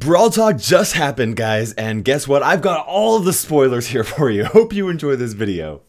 Brawl Talk just happened, guys, and guess what? I've got all the spoilers here for you. Hope you enjoy this video.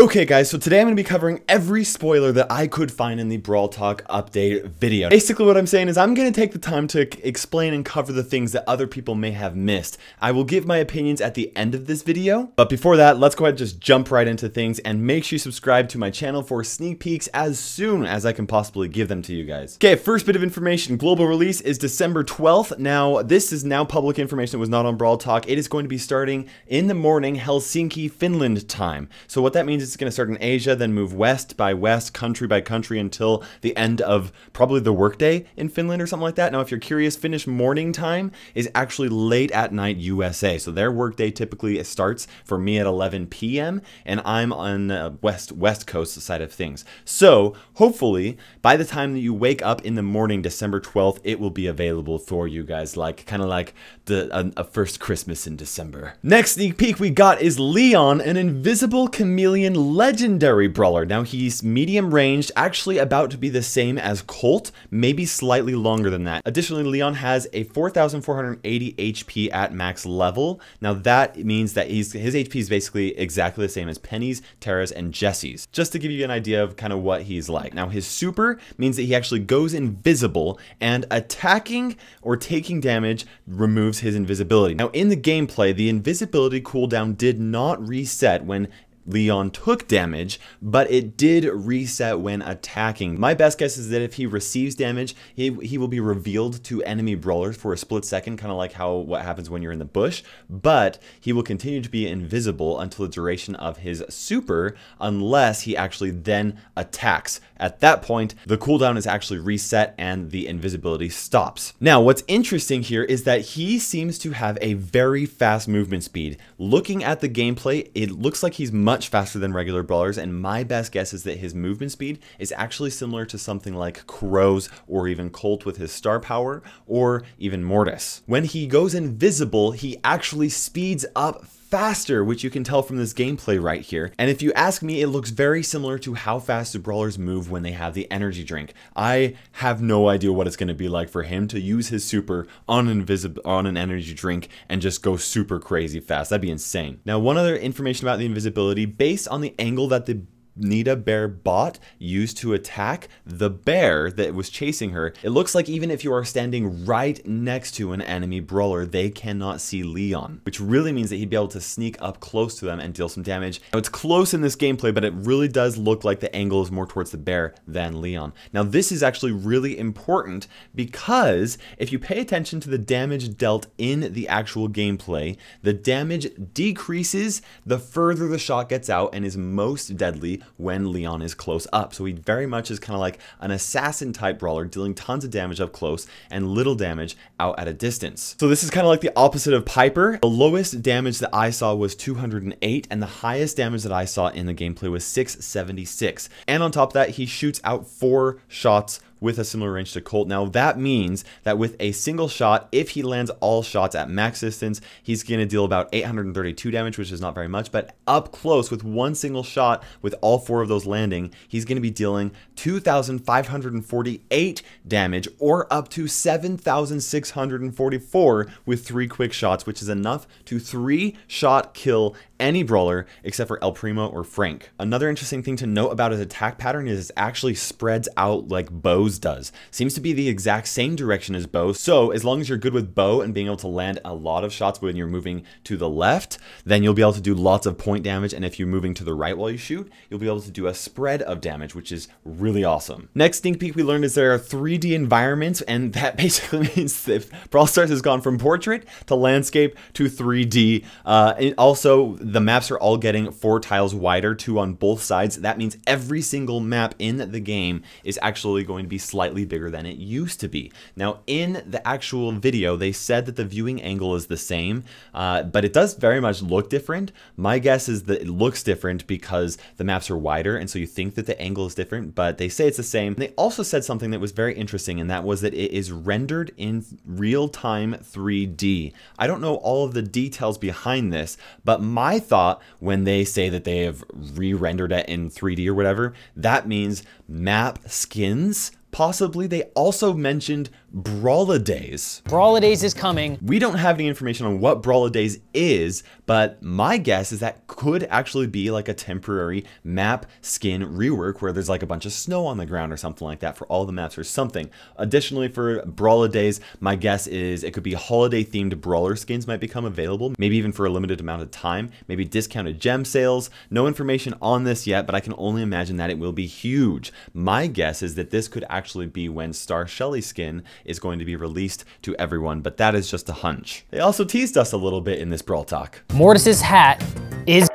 Okay guys, so today I'm going to be covering every spoiler that I could find in the Brawl Talk update video. Basically what I'm saying is I'm going to take the time to explain and cover the things that other people may have missed. I will give my opinions at the end of this video, but before that, let's go ahead and just jump right into things and make sure you subscribe to my channel for sneak peeks as soon as I can possibly give them to you guys. Okay, first bit of information, global release is December 12th. Now, this is now public information that was not on Brawl Talk. It is going to be starting in the morning Helsinki, Finland time. So what that means it's going to start in Asia, then move west by west, country by country until the end of probably the workday in Finland or something like that. Now, if you're curious, Finnish morning time is actually late at night USA. So their workday typically starts for me at 11 p.m. and I'm on the west west coast side of things. So hopefully by the time that you wake up in the morning, December 12th, it will be available for you guys, like kind of like the a, a first Christmas in December. Next sneak peek we got is Leon, an invisible chameleon chameleon legendary brawler. Now he's medium ranged, actually about to be the same as Colt, maybe slightly longer than that. Additionally, Leon has a 4,480 HP at max level. Now that means that he's, his HP is basically exactly the same as Penny's, Tara's, and Jesse's. Just to give you an idea of kind of what he's like. Now his super means that he actually goes invisible and attacking or taking damage removes his invisibility. Now in the gameplay, the invisibility cooldown did not reset when Leon took damage, but it did reset when attacking. My best guess is that if he receives damage, he, he will be revealed to enemy brawlers for a split second, kind of like how what happens when you're in the bush, but he will continue to be invisible until the duration of his super, unless he actually then attacks. At that point, the cooldown is actually reset and the invisibility stops. Now, what's interesting here is that he seems to have a very fast movement speed. Looking at the gameplay, it looks like he's much faster than regular brawlers, and my best guess is that his movement speed is actually similar to something like Crow's or even Colt with his star power, or even Mortis. When he goes invisible, he actually speeds up faster, which you can tell from this gameplay right here. And if you ask me, it looks very similar to how fast the brawlers move when they have the energy drink. I have no idea what it's going to be like for him to use his super on, invisible on an energy drink and just go super crazy fast. That'd be insane. Now, one other information about the invisibility, based on the angle that the Nita Bear bot used to attack the bear that was chasing her. It looks like even if you are standing right next to an enemy brawler, they cannot see Leon, which really means that he'd be able to sneak up close to them and deal some damage. Now, it's close in this gameplay, but it really does look like the angle is more towards the bear than Leon. Now, this is actually really important because if you pay attention to the damage dealt in the actual gameplay, the damage decreases the further the shot gets out and is most deadly when Leon is close up. So he very much is kind of like an assassin type brawler, dealing tons of damage up close and little damage out at a distance. So this is kind of like the opposite of Piper. The lowest damage that I saw was 208 and the highest damage that I saw in the gameplay was 676. And on top of that, he shoots out four shots with a similar range to Colt. Now that means that with a single shot, if he lands all shots at max distance, he's going to deal about 832 damage, which is not very much, but up close with one single shot with all four of those landing, he's going to be dealing 2,548 damage or up to 7,644 with three quick shots, which is enough to three shot kill any brawler except for El Primo or Frank. Another interesting thing to note about his attack pattern is it actually spreads out like Bo's does. Seems to be the exact same direction as Bo, So as long as you're good with Bo and being able to land a lot of shots when you're moving to the left, then you'll be able to do lots of point damage. And if you're moving to the right while you shoot, you'll be able to do a spread of damage, which is really awesome. Next sneak peek we learned is there are 3D environments, and that basically means that Brawl Stars has gone from portrait to landscape to 3D. Uh, and also, the maps are all getting four tiles wider, two on both sides. That means every single map in the game is actually going to be slightly bigger than it used to be. Now, in the actual video, they said that the viewing angle is the same, uh, but it does very much look different. My guess is that it looks different because the maps are wider, and so you think that the angle is different, but they say it's the same. They also said something that was very interesting, and that was that it is rendered in real-time 3D. I don't know all of the details behind this, but my thought when they say that they have re-rendered it in 3D or whatever, that means map skins Possibly they also mentioned Brawlidays. Brawlidays is coming. We don't have any information on what Brawlidays is, but my guess is that could actually be like a temporary map skin rework where there's like a bunch of snow on the ground or something like that for all the maps or something. Additionally, for Brawlidays, my guess is it could be holiday themed brawler skins might become available, maybe even for a limited amount of time, maybe discounted gem sales. No information on this yet, but I can only imagine that it will be huge. My guess is that this could actually actually be when Star Shelly skin is going to be released to everyone, but that is just a hunch. They also teased us a little bit in this Brawl Talk. Mortis's hat is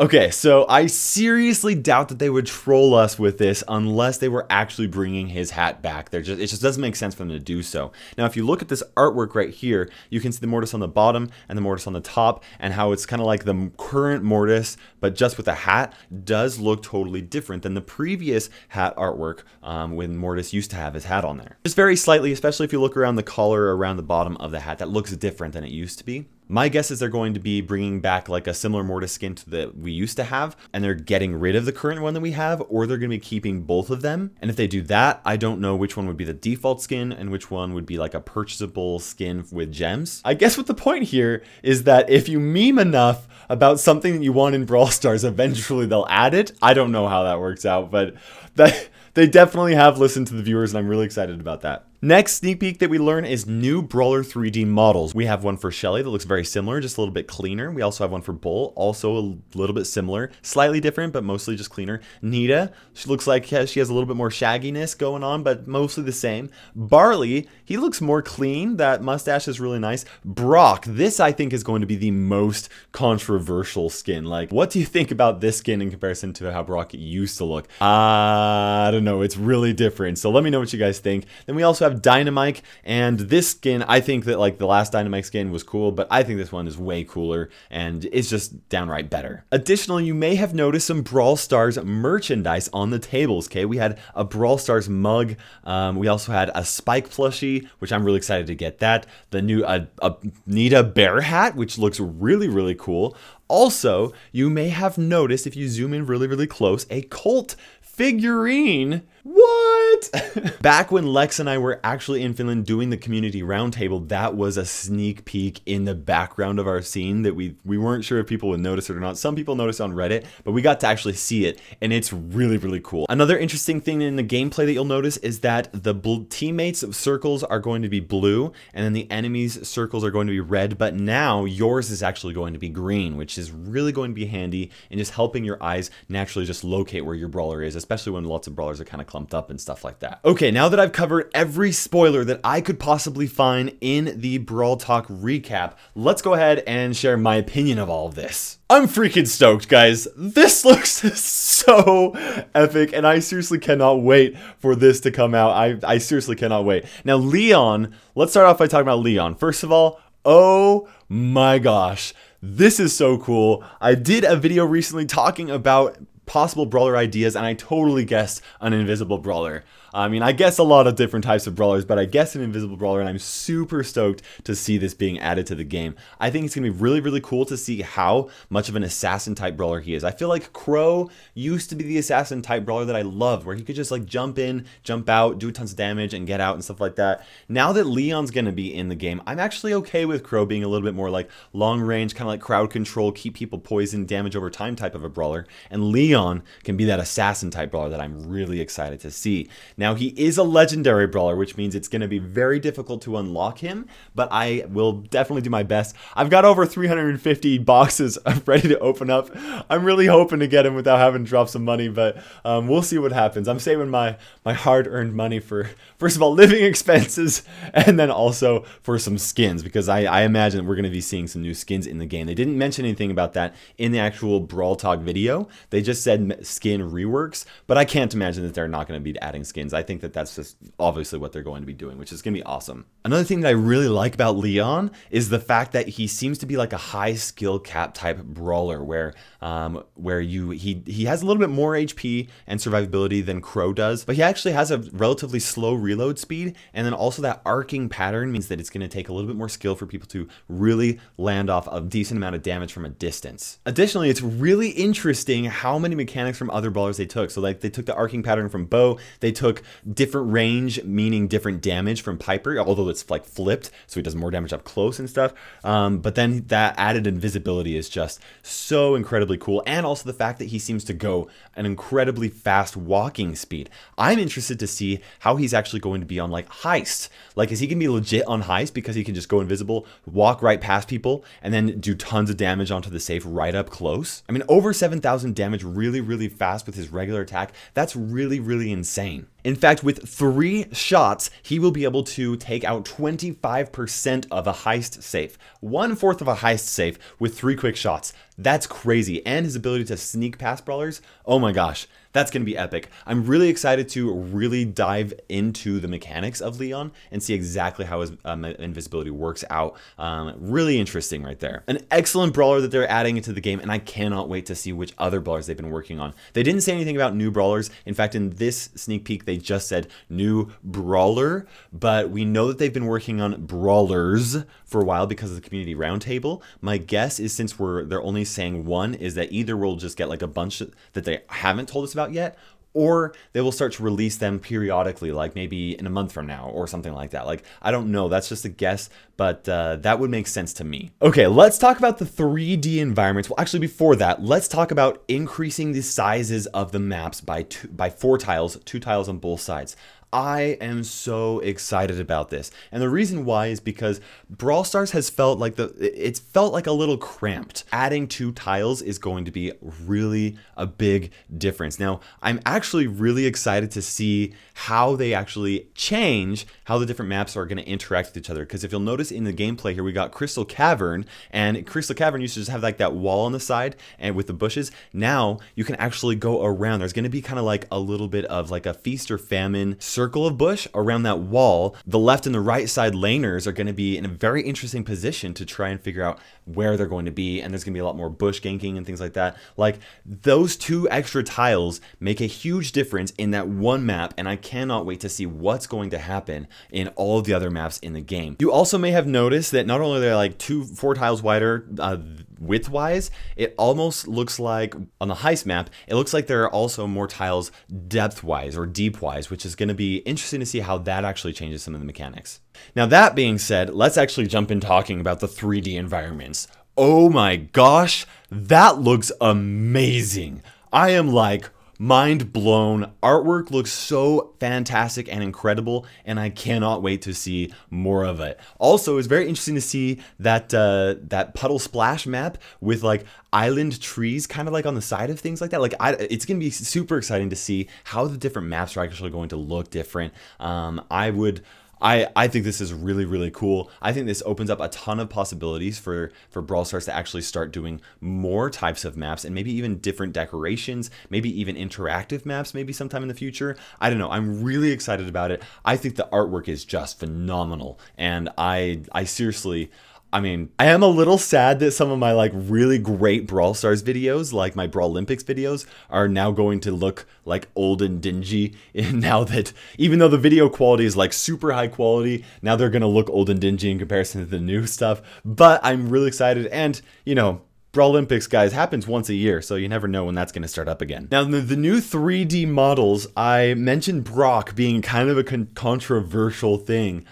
Okay, so I seriously doubt that they would troll us with this unless they were actually bringing his hat back. They're just, it just doesn't make sense for them to do so. Now, if you look at this artwork right here, you can see the Mortis on the bottom and the Mortis on the top and how it's kind of like the current Mortis, but just with a hat, does look totally different than the previous hat artwork um, when Mortis used to have his hat on there. Just very slightly, especially if you look around the collar around the bottom of the hat, that looks different than it used to be. My guess is they're going to be bringing back like a similar Mortis skin to that we used to have, and they're getting rid of the current one that we have, or they're going to be keeping both of them. And if they do that, I don't know which one would be the default skin and which one would be like a purchasable skin with gems. I guess what the point here is that if you meme enough about something that you want in Brawl Stars, eventually they'll add it. I don't know how that works out, but that they definitely have listened to the viewers, and I'm really excited about that. Next sneak peek that we learn is new Brawler 3D models. We have one for Shelly that looks very similar, just a little bit cleaner. We also have one for Bull, also a little bit similar, slightly different, but mostly just cleaner. Nita, she looks like she has a little bit more shagginess going on, but mostly the same. Barley, he looks more clean. That mustache is really nice. Brock, this I think is going to be the most controversial skin. Like, what do you think about this skin in comparison to how Brock used to look? I don't know. It's really different. So let me know what you guys think. Then we also have have Dynamike, and this skin, I think that like the last Dynamike skin was cool, but I think this one is way cooler, and it's just downright better. Additionally, you may have noticed some Brawl Stars merchandise on the tables, okay? We had a Brawl Stars mug, um, we also had a Spike plushie, which I'm really excited to get that, the new uh, a Nita bear hat, which looks really, really cool. Also, you may have noticed if you zoom in really, really close, a Colt figurine. What? Back when Lex and I were actually in Finland doing the community roundtable, that was a sneak peek in the background of our scene that we we weren't sure if people would notice it or not. Some people noticed on Reddit, but we got to actually see it, and it's really really cool. Another interesting thing in the gameplay that you'll notice is that the teammates circles are going to be blue, and then the enemies circles are going to be red. But now yours is actually going to be green, which is really going to be handy in just helping your eyes naturally just locate where your brawler is, especially when lots of brawlers are kind of clumped up and stuff like that. Okay, now that I've covered every spoiler that I could possibly find in the Brawl Talk recap, let's go ahead and share my opinion of all of this. I'm freaking stoked, guys. This looks so epic, and I seriously cannot wait for this to come out. I, I seriously cannot wait. Now, Leon, let's start off by talking about Leon. First of all, oh my gosh. This is so cool. I did a video recently talking about possible brawler ideas, and I totally guessed an invisible brawler. I mean, I guess a lot of different types of brawlers, but I guess an invisible brawler, and I'm super stoked to see this being added to the game. I think it's going to be really, really cool to see how much of an assassin type brawler he is. I feel like Crow used to be the assassin type brawler that I loved, where he could just like jump in, jump out, do tons of damage, and get out and stuff like that. Now that Leon's going to be in the game, I'm actually okay with Crow being a little bit more like long range, kind of like crowd control, keep people poisoned, damage over time type of a brawler. And Leon can be that assassin type brawler that I'm really excited to see. Now, he is a legendary brawler, which means it's going to be very difficult to unlock him, but I will definitely do my best. I've got over 350 boxes ready to open up. I'm really hoping to get him without having to drop some money, but um, we'll see what happens. I'm saving my, my hard-earned money for, first of all, living expenses, and then also for some skins, because I, I imagine we're going to be seeing some new skins in the game. They didn't mention anything about that in the actual Brawl Talk video. They just said skin reworks, but I can't imagine that they're not going to be adding skins. I think that that's just obviously what they're going to be doing, which is going to be awesome. Another thing that I really like about Leon is the fact that he seems to be like a high skill cap type brawler, where um, where you he he has a little bit more HP and survivability than Crow does, but he actually has a relatively slow reload speed, and then also that arcing pattern means that it's going to take a little bit more skill for people to really land off a decent amount of damage from a distance. Additionally, it's really interesting how many mechanics from other brawlers they took. So like they took the arcing pattern from Bo, they took different range, meaning different damage from Piper, although it's like flipped, so he does more damage up close and stuff. Um, but then that added invisibility is just so incredibly cool, and also the fact that he seems to go an incredibly fast walking speed. I'm interested to see how he's actually going to be on like heist. Like, is he gonna be legit on heist because he can just go invisible, walk right past people, and then do tons of damage onto the safe right up close? I mean, over 7,000 damage really, really fast with his regular attack. That's really, really insane. In fact, with three shots, he will be able to take out 25% of a heist safe. One fourth of a heist safe with three quick shots. That's crazy. And his ability to sneak past brawlers, oh my gosh, that's going to be epic. I'm really excited to really dive into the mechanics of Leon and see exactly how his um, invisibility works out. Um, really interesting right there. An excellent brawler that they're adding into the game, and I cannot wait to see which other brawlers they've been working on. They didn't say anything about new brawlers. In fact, in this sneak peek, they just said new brawler, but we know that they've been working on brawlers for a while because of the community roundtable. My guess is since we're they're only saying one, is that either we'll just get like a bunch that they haven't told us about yet, or they will start to release them periodically, like maybe in a month from now or something like that. Like, I don't know, that's just a guess, but uh, that would make sense to me. Okay, let's talk about the 3D environments. Well, actually, before that, let's talk about increasing the sizes of the maps by two, by four tiles, two tiles on both sides. I am so excited about this. And the reason why is because Brawl Stars has felt like the it's felt like a little cramped. Adding two tiles is going to be really a big difference. Now, I'm actually really excited to see how they actually change how the different maps are going to interact with each other because if you'll notice in the gameplay here we got Crystal Cavern and Crystal Cavern used to just have like that wall on the side and with the bushes. Now, you can actually go around. There's going to be kind of like a little bit of like a feast or famine circle of bush around that wall. The left and the right side laners are going to be in a very interesting position to try and figure out where they're going to be. And there's going to be a lot more bush ganking and things like that. Like those two extra tiles make a huge difference in that one map. And I cannot wait to see what's going to happen in all of the other maps in the game. You also may have noticed that not only are they like two, four tiles wider, uh, width wise, it almost looks like on the heist map, it looks like there are also more tiles depth wise or deep wise, which is going to be interesting to see how that actually changes some of the mechanics. Now, that being said, let's actually jump in talking about the 3D environments. Oh my gosh, that looks amazing. I am like, mind blown. Artwork looks so fantastic and incredible, and I cannot wait to see more of it. Also, it's very interesting to see that uh, that puddle splash map with like island trees kind of like on the side of things like that like I, it's gonna be super exciting to see how the different maps are actually going to look different um, i would I, I think this is really really cool. I think this opens up a ton of possibilities for for Brawl Stars to actually start doing more types of maps and maybe even different decorations, maybe even interactive maps maybe sometime in the future. I don't know. I'm really excited about it. I think the artwork is just phenomenal and I I seriously I mean, I am a little sad that some of my like really great Brawl Stars videos, like my Brawl Olympics videos, are now going to look like old and dingy. And now that even though the video quality is like super high quality, now they're gonna look old and dingy in comparison to the new stuff. But I'm really excited, and you know, Brawl Olympics, guys, happens once a year, so you never know when that's going to start up again. Now, the, the, new 3D models, I mentioned Brock being kind of a con controversial thing.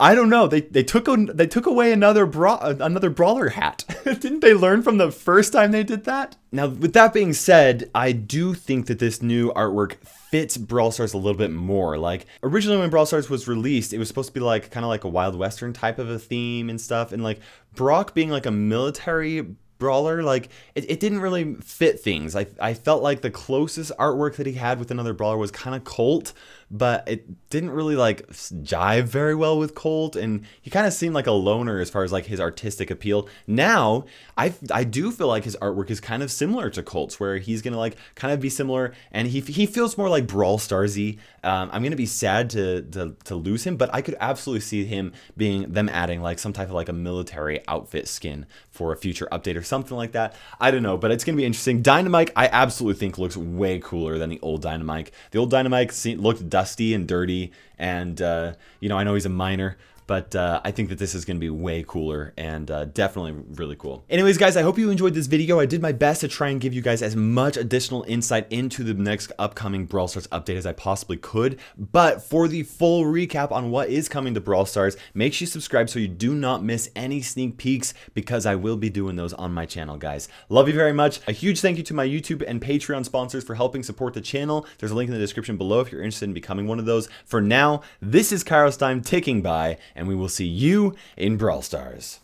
I don't know. They they took a, they took away another bra another brawler hat. Didn't they learn from the first time they did that? Now, with that being said, I do think that this new artwork fits Brawl Stars a little bit more. Like originally when Brawl Stars was released, it was supposed to be like kind of like a Wild Western type of a theme and stuff, and like Brock being like a military brawler like it, it didn't really fit things I, I felt like the closest artwork that he had with another brawler was kind of colt but it didn't really like jive very well with Colt, and he kind of seemed like a loner as far as like his artistic appeal. Now, I I do feel like his artwork is kind of similar to Colt's, where he's gonna like kind of be similar, and he he feels more like Brawl Starsy. Um, I'm gonna be sad to, to to lose him, but I could absolutely see him being them adding like some type of like a military outfit skin for a future update or something like that. I don't know, but it's gonna be interesting. Dynamike, I absolutely think looks way cooler than the old Dynamike. The old Dynamike looked dusty and dirty, and uh, you know I know he's a miner, but uh, I think that this is going to be way cooler and uh, definitely really cool. Anyways, guys, I hope you enjoyed this video. I did my best to try and give you guys as much additional insight into the next upcoming Brawl Stars update as I possibly could. But for the full recap on what is coming to Brawl Stars, make sure you subscribe so you do not miss any sneak peeks because I will be doing those on my channel, guys. Love you very much. A huge thank you to my YouTube and Patreon sponsors for helping support the channel. There's a link in the description below if you're interested in becoming one of those. For now, this is Kairos Time ticking by and we will see you in Brawl Stars.